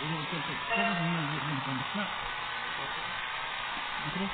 아, 이거 어떻게 따라 보면 이거 하나 그래?